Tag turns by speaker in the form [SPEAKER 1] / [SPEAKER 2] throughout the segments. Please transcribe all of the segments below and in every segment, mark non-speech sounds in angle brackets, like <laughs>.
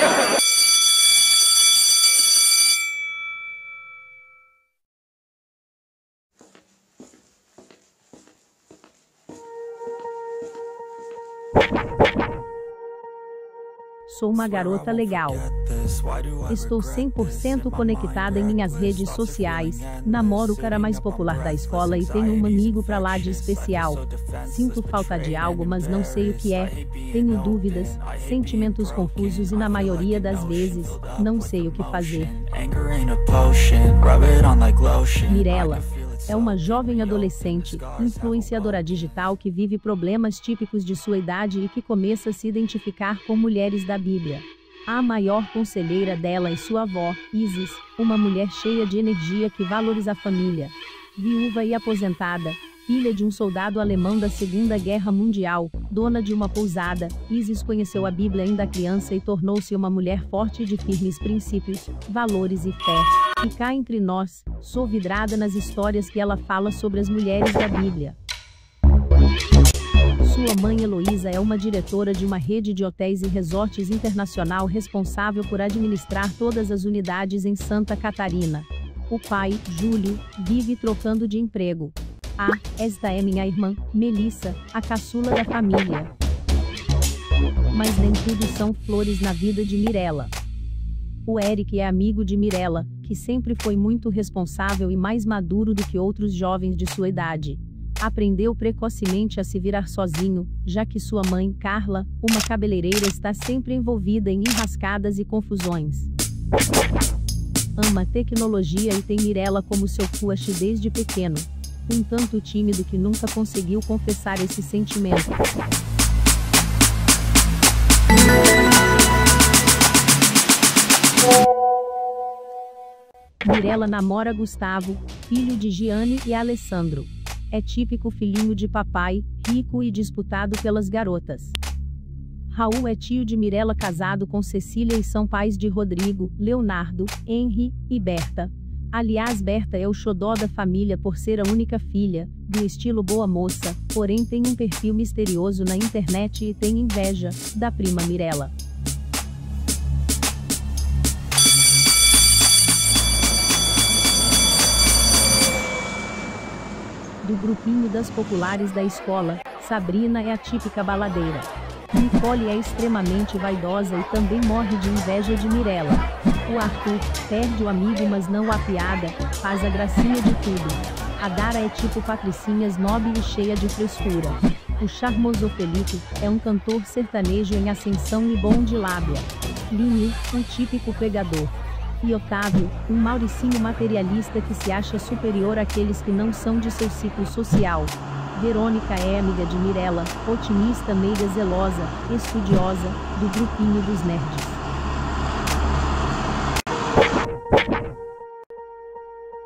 [SPEAKER 1] Yeah. <laughs> sou uma garota legal. Estou 100% conectada em minhas redes sociais, namoro o cara mais popular da escola e tenho um amigo pra lá de especial. Sinto falta de algo, mas não sei o que é. Tenho dúvidas, sentimentos confusos e na maioria das vezes, não sei o que fazer. Mirella é uma jovem adolescente, influenciadora digital que vive problemas típicos de sua idade e que começa a se identificar com mulheres da Bíblia. A maior conselheira dela é sua avó, Isis, uma mulher cheia de energia que valoriza a família. Viúva e aposentada, filha de um soldado alemão da Segunda Guerra Mundial, dona de uma pousada, Isis conheceu a Bíblia ainda criança e tornou-se uma mulher forte de firmes princípios, valores e fé. E cá entre nós, sou vidrada nas histórias que ela fala sobre as mulheres da Bíblia. Sua mãe Heloísa é uma diretora de uma rede de hotéis e resorts internacional responsável por administrar todas as unidades em Santa Catarina. O pai, Júlio, vive trocando de emprego. Ah, esta é minha irmã, Melissa, a caçula da família. Mas nem tudo são flores na vida de Mirella. O Eric é amigo de Mirella, que sempre foi muito responsável e mais maduro do que outros jovens de sua idade. Aprendeu precocemente a se virar sozinho, já que sua mãe, Carla, uma cabeleireira, está sempre envolvida em enrascadas e confusões. Ama tecnologia e tem Mirella como seu crush desde pequeno um tanto tímido que nunca conseguiu confessar esse sentimento. Mirella namora Gustavo, filho de Gianni e Alessandro. É típico filhinho de papai, rico e disputado pelas garotas. Raul é tio de Mirella casado com Cecília e são pais de Rodrigo, Leonardo, Henry e Berta, Aliás, Berta é o xodó da família por ser a única filha, do estilo boa moça, porém tem um perfil misterioso na internet e tem inveja, da prima Mirella. Do grupinho das populares da escola, Sabrina é a típica baladeira. Nicole é extremamente vaidosa e também morre de inveja de Mirella. O Arthur perde o amigo mas não a piada, faz a gracinha de tudo. A Dara é tipo patricinha snob e cheia de frescura. O charmoso Felipe é um cantor sertanejo em ascensão e bom de lábia. Lini, um típico pegador. E Otávio, um mauricinho materialista que se acha superior àqueles que não são de seu ciclo social. Verônica é amiga de Mirella, otimista meiga zelosa, estudiosa, do grupinho dos nerds. you.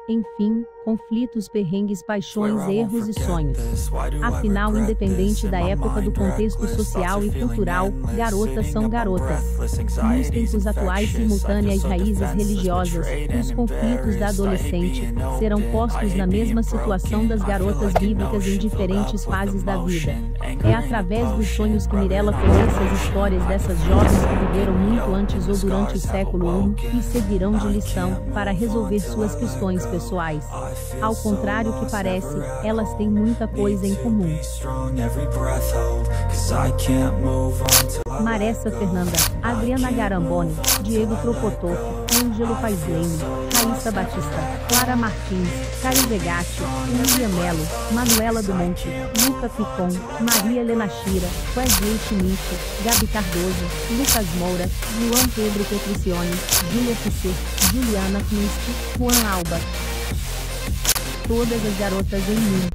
[SPEAKER 1] Enfim, conflitos, perrengues, paixões, erros e sonhos. Afinal, independente da época do contexto social e cultural, garotas são garotas. Nos tempos atuais, simultâneas raízes religiosas, os conflitos da adolescente, serão postos na mesma situação das garotas bíblicas em diferentes fases da vida. É através dos sonhos que Mirella conhece as histórias dessas jovens que viveram muito antes ou durante o século I, e servirão de lição, para resolver suas questões pessoais. Ao contrário que parece, elas têm muita coisa em comum. Maressa Fernanda, Adriana Garamboni, Diego Propotofo, Ângelo Paislene, Raíssa Batista, Clara Martins, Caio Vegatti, Lívia Melo, Manuela do Monte, Luca Picon, Maria Helena Chira, Wesley Schmidt, Gabi Cardoso, Lucas Moura, João Pedro Petricione, Julia Fischer, Juliana Knust, Juan Alba, todas as garotas em mim.